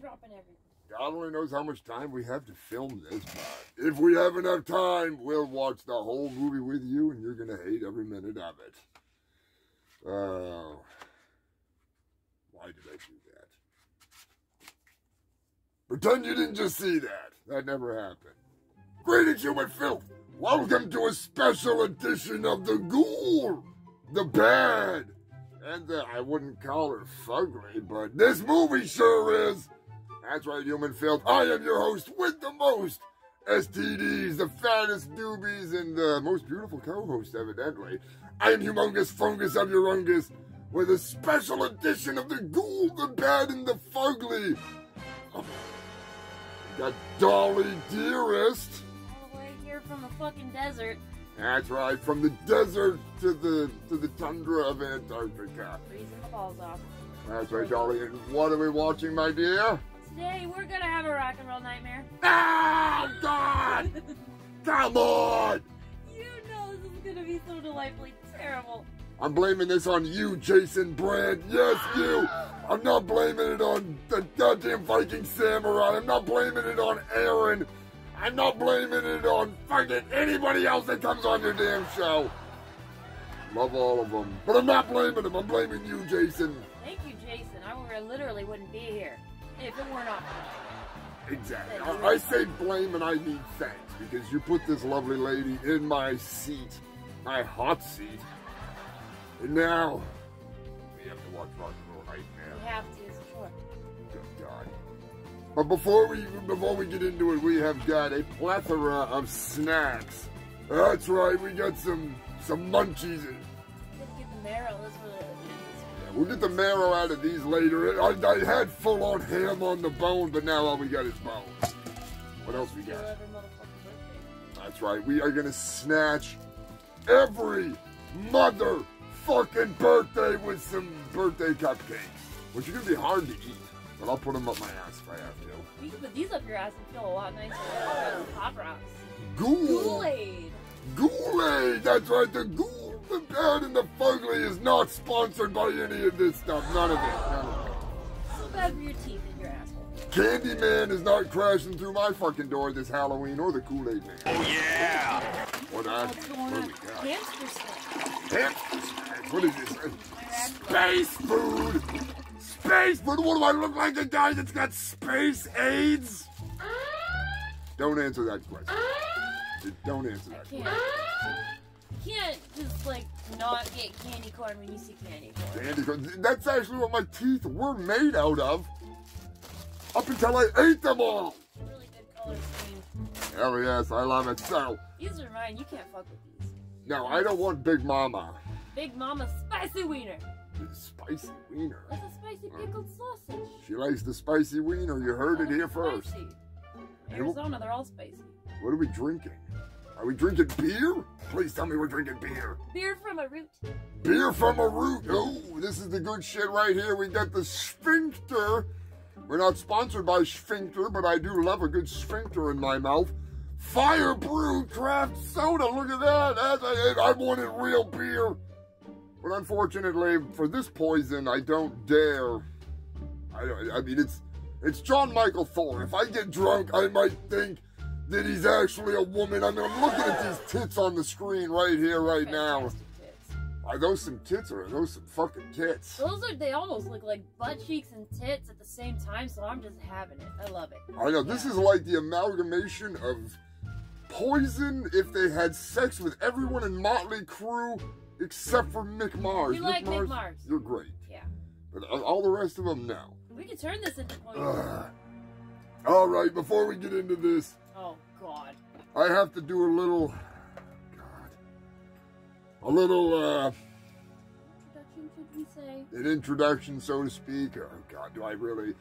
dropping everywhere. God only knows how much time we have to film this, if we have enough time, we'll watch the whole movie with you, and you're gonna hate every minute of it. Oh, why did I do that? Pretend you didn't just see that. That never happened. Greetings, human filth. Welcome to a special edition of the Ghoul, the Bad, and the, I wouldn't call her fugly, but this movie sure is. That's right, human filth. I am your host with the most STDs, the fattest doobies, and the most beautiful co-host, evidently. I am humongous fungus of Urungus with a special edition of the Ghoul, the Bad, and the Fugly. Oh, got Dolli Dearest. All the way here from the fucking desert, That's right, from the desert to the to the tundra of Antarctica. freezing the balls off. That's right, Dolli. And what are we watching, my dear? Today we're gonna have a rock and roll nightmare. Oh, God! Come on! you know this is gonna be so delightfully terrible. I'm blaming this on you, Jason Brant. Yes, you. I'm not blaming it on the goddamn Viking Samurai. I'm not blaming it on Aaron. I'm not blaming it on fucking anybody else that comes on your damn show. Love all of them. But I'm not blaming them. I'm blaming you, Jason. Thank you, Jason. I literally wouldn't be here if it were not for Exactly. I, I say blame and I need thanks because you put this lovely lady in my seat, my hot seat, and now we have to watch Rock and Roll. Nightmare. We have to, so sure. Good God. But before we before we get into it, we have got a plethora of snacks. That's right, we got some some munchies. We'll get the marrow out of these later. I, I had full on ham on the bone, but now all we got is bone. What else we got? every motherfucking birthday. That's right. We are gonna snatch every motherfucking birthday with some birthday cupcakes, which are gonna be hard to eat. But I'll put them up my ass if I have to. You can put these up your ass and feel a lot nicer than Pop Rocks. Ghoul. Kool-Aid. That's right. The Ghoul, the Bad, and the Fugly is not sponsored by any of this stuff. None of it. None of it. So bad for your teeth and your asshole. Candyman is not crashing through my fucking door this Halloween or the Kool-Aid Man. Oh yeah! What, I, What's going what on? we got? Hamster snack. Hamster snacks. What is this? Space food. Space food. What do I look like? A guy that's got space AIDS? Don't answer that question. Don't answer that question. Can't just like not get candy corn when you see candy corn. Candy corn. That's actually what my teeth were made out of. Up until I ate them all. Really good color scheme. Hell yes, I love it. So, These are mine. You can't fuck with these. no, I don't want Big Mama. Big Mama spicy wiener. Spicy wiener. That's a spicy pickled sausage. She likes the spicy wiener. You heard it here It's first. Arizona, they're all spicy. What are we drinking? Are we drinking beer? Please tell me we're drinking beer. Beer from a root. Beer from a root. Oh, this is the good shit right here. We got the Sphincter. We're not sponsored by Sphincter, but I do love a good Sphincter in my mouth. Fire brew craft soda. Look at that. That's, I, I wanted real beer. But unfortunately, for this poison, I don't dare. I, I mean, it's it's Jon Mikl Thor. If I get drunk, I might think that he's actually a woman. I mean, I'm looking at these tits on the screen right here, right now. Are those some tits or are those some fucking tits? Those are, they almost look like butt cheeks and tits at the same time, so I'm just having it. I love it. I know, this is like the amalgamation of poison if they had sex with everyone in Motley Crue except for Mick Mars. You like Mick Mars. You're great. Yeah. But all the rest of them, no. We can turn this into poison. Ugh. All right, before we get into this, Oh, God. I have to do a little, God, a little, uh, Introduction, should we say? an introduction, so to speak. Oh, God, do I really?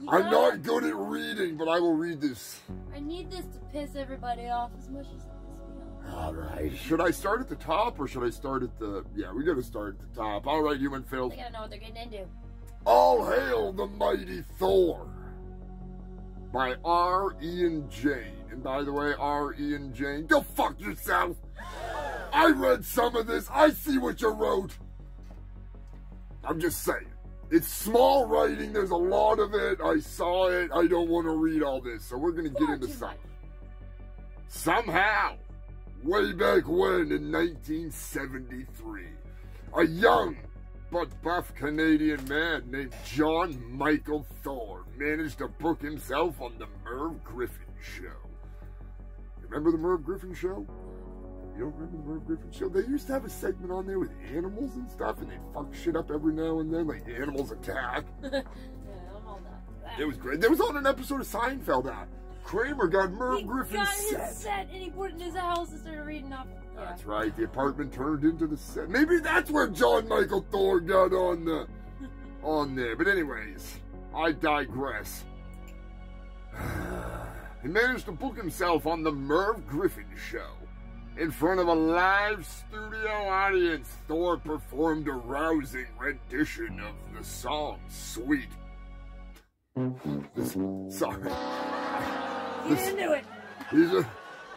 You I'm not good at reading, but I will read this. I need this to piss everybody off as much as it pisses me off. All right. Should I start at the top or should I start at the? Yeah, we got to start at the top. All right, human filth. They gotta know what they're getting into. All hail the mighty Thor. By R. Ian Jane. And by the way, R. Ian Jane, go fuck yourself. I read some of this. I see what you wrote. I'm just saying. It's small writing. There's a lot of it. I saw it. I don't want to read all this, so we're gonna get into too some. Somehow, way back when in 1973, a young but buff Canadian man named Jon Mikl Thor managed to book himself on the Merv Griffin Show. Remember the Merv Griffin Show? You don't remember the Merv Griffin Show? They used to have a segment on there with animals and stuff, and they'd fuck shit up every now and then, like animals attack. yeah, I'm all that. It was great. There was on an episode of Seinfeld that Kramer got Merv he Griffin's got his set. set and he put it in his house and started reading off. That's right. The apartment turned into the set. Maybe that's where Jon Mikl Thor got on the on there. But anyways, I digress. he managed to book himself on the Merv Griffin show. In front of a live studio audience, Thor performed a rousing rendition of the song Sweet. This, sorry. Get into it.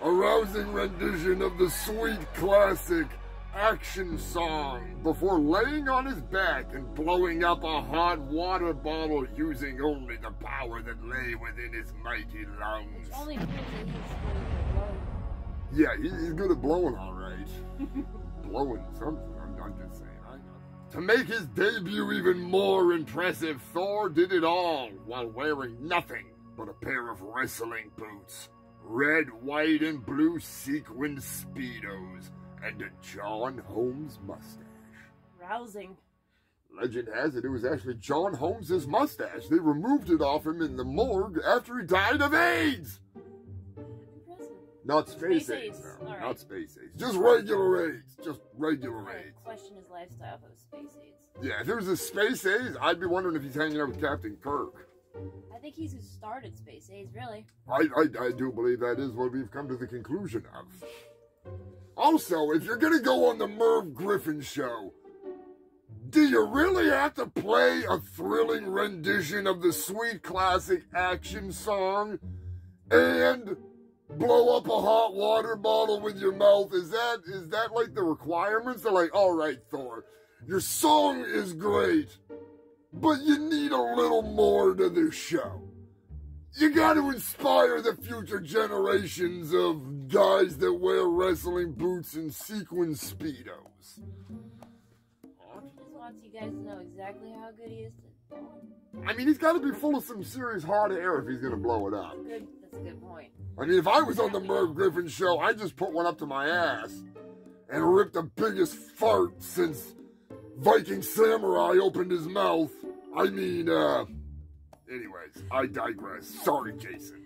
A, rousing rendition of the sweet classic action song before laying on his back and blowing up a hot water bottle using only the power that lay within his mighty lungs. It's only because he's good Yeah, he, he's good at blowing, all right. blowing something. I'm, I'm just saying. I know. To make his debut even more impressive, Thor did it all while wearing nothing but a pair of wrestling boots, red, white, and blue sequined speedos, and a John Holmes mustache. rousing. Legend has it it was actually John Holmes's mustache. They removed it off him in the morgue after he died of AIDS. Impressive. Not space, Space AIDS, no. right. Not space AIDS. Just regular AIDS. Just regular I AIDS. question his lifestyle for the space aids. Yeah, if there was a space AIDS, I'd be wondering if he's hanging out with Captain Kirk. I think he's who started space aids, really. I, I, I do believe that is what we've come to the conclusion of. Also, if you're gonna go on the Merv Griffin show, do you really have to play a thrilling rendition of the sweet classic action song and blow up a hot water bottle with your mouth? Is that is that like the requirements? They're like, all right, Thor, your song is great, but you need a little more to this show you got to inspire the future generations of guys that wear wrestling boots and sequin speedos. He just wants you guys to know exactly how good he is to. I mean, he's got to be full of some serious hot air if he's going to blow it up. Good. That's a good point. I mean, if I was on the Merv Griffin show, I'd just put one up to my ass and rip the biggest fart since Viking Samurai opened his mouth. I mean, uh. Anyways, I digress. Sorry, Jason.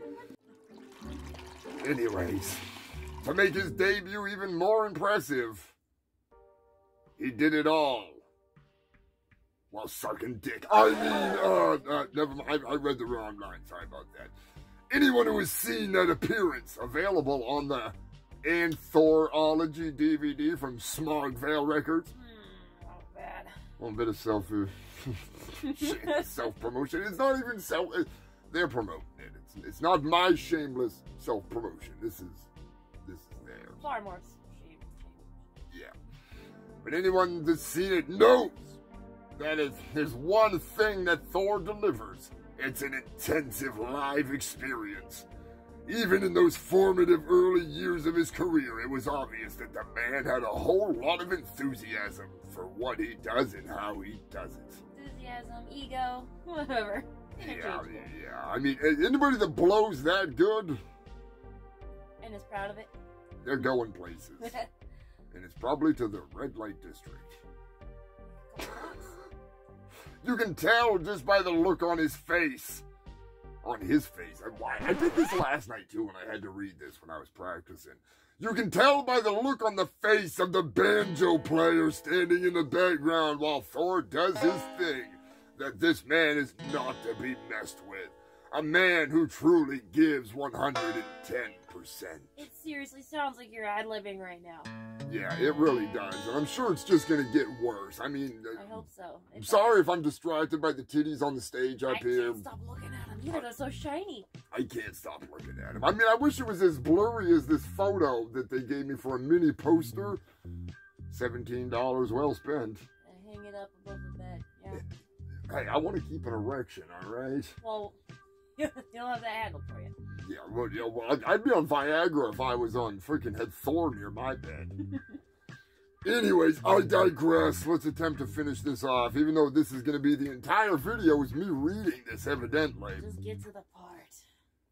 Anyways, to make his debut even more impressive, he did it all while sucking dick. I mean, uh, uh never mind. I, I read the wrong line. Sorry about that. Anyone who has seen that appearance available on the Anthorology DVD from Smog Veil Records. Little bit of self self promotion. It's not even self. uh, They're promoting it. It's, it's not my shameless self promotion. This is this is theirs. Far more shame. Yeah. But anyone that's seen it knows that if there's one thing that Thor delivers, it's an intensive live experience. Even in those formative early years of his career, it was obvious that the man had a whole lot of enthusiasm for what he does and how he does it. Enthusiasm, ego, whatever. Yeah, yeah. I mean, anybody that blows that good, And is proud of it. they're going places. and it's probably to the red light district. You can tell just by the look on his face. On his face. I, why- I did this last night too, and I had to read this when I was practicing. You can tell by the look on the face of the banjo player standing in the background while Thor does his thing that this man is not to be messed with. A man who truly gives 110%. It seriously sounds like you're ad libbing right now. Yeah, it really does. And I'm sure it's just going to get worse. I mean, I hope so. I'm sorry if I'm distracted by the titties on the stage I up here. can't stop looking at them either. They're so shiny. I can't stop looking at them. I mean, I wish it was as blurry as this photo that they gave me for a mini poster. $17 well spent. I hang it up above the bed. Yeah. Hey, I want to keep an erection, all right? Well, you'll have that handled for you. Yeah, well, yeah, well, I'd- I'd be on Viagra if I was on freaking had Thor near my bed. Anyways, I digress. Let's attempt to finish this off, even though this is going to be the entire video is me reading this, evidently. Just get to the part.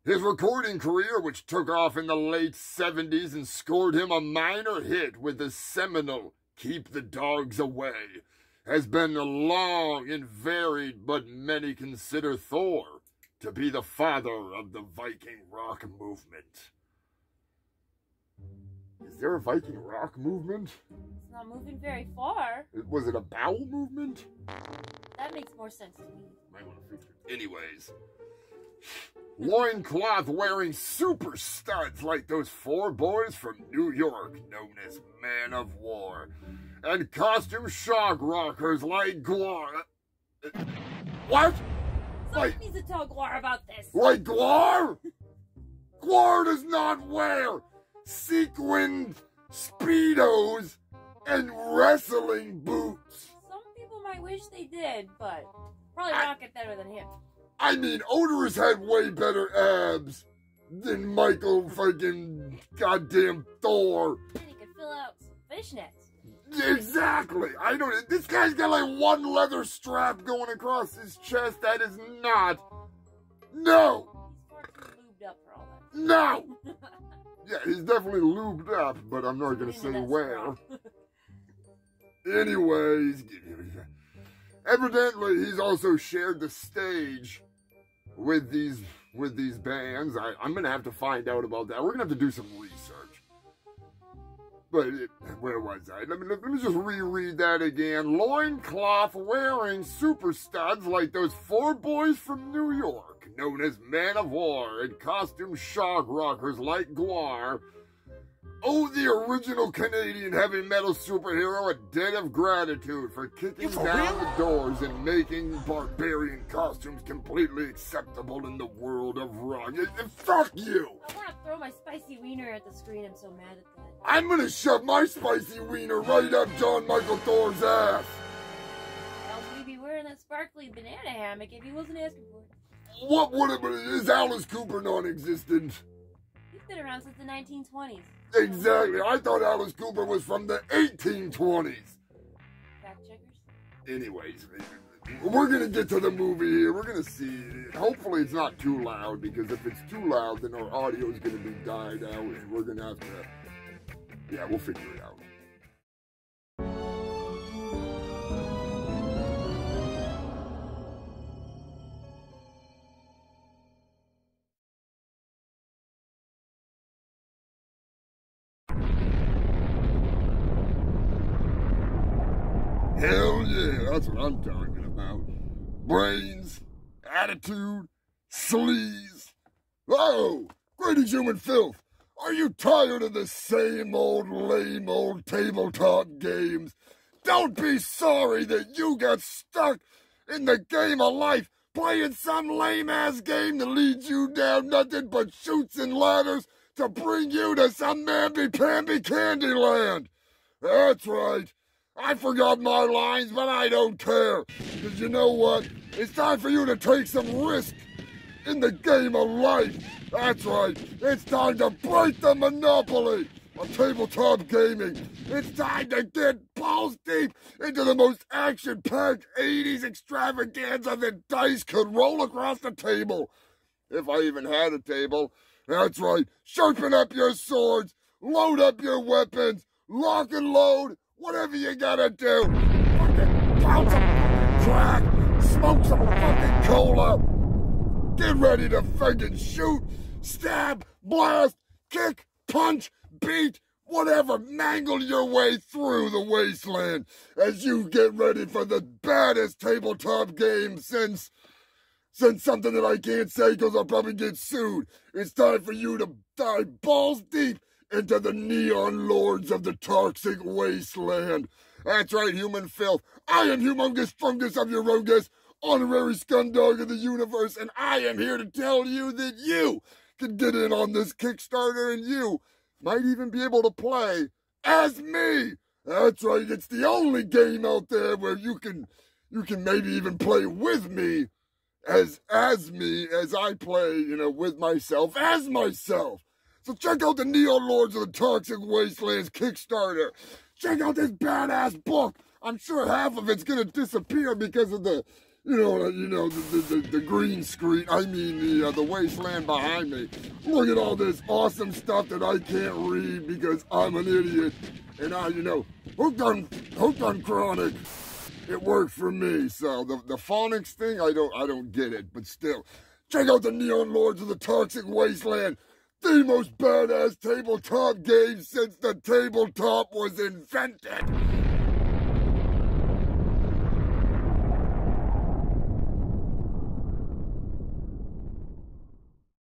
His recording career, which took off in the late 70s and scored him a minor hit with the seminal Keep the Dogs Away, has been long and varied, but many consider Thor to be the father of the Viking rock movement. Is there a Viking rock movement? It's not moving very far. Was it a bowel movement? That makes more sense to me. Might want to it. Anyways, loincloth wearing super studs like those four boys from New York, known as Manowar, and costume shock rockers like GWAR. What? Someone Wait. needs to tell GWAR about this. Like GWAR? GWAR does not wear sequined speedos and wrestling boots. Some people might wish they did, but probably I- not get better than him. I mean, Oderus had way better abs than Mikl fucking goddamn Thor. And he could fill out some fishnets. Exactly. I don't. This guy's got like one leather strap going across his chest. That is not. No. He's too up for all that. No. Yeah, he's definitely lubed up, but I'm not gonna say where. Anyways, evidently he's also shared the stage with these with these bands. I, I'm gonna have to find out about that. We're gonna have to do some research. But it, where was I? Let me let me just reread that again. Loincloth wearing super studs like those four boys from New York, known as Manowar, and costume shock rockers like GWAR. Oh, the original Canadian heavy metal superhero, a debt of gratitude for kicking for down real? the doors and making barbarian costumes completely acceptable in the world of rock. Fuck you! I want to throw my spicy wiener at the screen. I'm so mad at that. I'm gonna shove my spicy wiener right up Jon Mikl Thor's ass. Why else would be wearing that sparkly banana hammock if he wasn't asking for it? What would it be? Is Alice Cooper non-existent? He's been around since the 1920s. Exactly. I thought Alice Cooper was from the 1820s. Fact checkers. Anyways, we're gonna get to the movie here. We're gonna see. Hopefully, it's not too loud because if it's too loud, then our audio is gonna be died out, and we're gonna have to. Yeah, we'll figure it out. That's what I'm talking about. Brains, attitude, sleaze. Oh, greetings, human filth. Are you tired of the same old lame old tabletop games? Don't be sorry that you got stuck in the game of life playing some lame ass game that leads you down nothing but chutes and ladders to bring you to some mamby-pamby candy land. That's right. I forgot my lines, but I don't care. Because you know what? It's time for you to take some risk in the game of life. That's right. It's time to break the monopoly of tabletop gaming. It's time to get balls deep into the most action packed 80s extravaganza that dice could roll across the table. If I even had a table. That's right. Sharpen up your swords, load up your weapons, lock and load, whatever you gotta do. Fucking pound some crack, smoke some fucking cola. Get ready to fucking shoot, stab, blast, kick, punch, beat, whatever, mangle your way through the wasteland as you get ready for the baddest tabletop game since since something that I can't say because I'll probably get sued. It's time for you to dive balls deep into the neon lords of the toxic wasteland. That's right, human filth. I am humongous fungus of Urungus, honorary scumdog of the universe, and I am here to tell you that you can get in on this Kickstarter and you might even be able to play as me. That's right, it's the only game out there where you can you can maybe even play with me as as me as I play, you know, with myself as myself. So check out the Neon Lords of the Toxic Wastelands Kickstarter. Check out this badass book. I'm sure half of it's gonna disappear because of the, you know, you know, the the, the, the green screen. I mean the uh, the wasteland behind me. Look at all this awesome stuff that I can't read because I'm an idiot, and I, you know, hooked on hooked on chronic. It worked for me. So the the phonics thing, I don't I don't get it, but still, check out the Neon Lords of the Toxic Wasteland the most badass tabletop game since the tabletop was invented.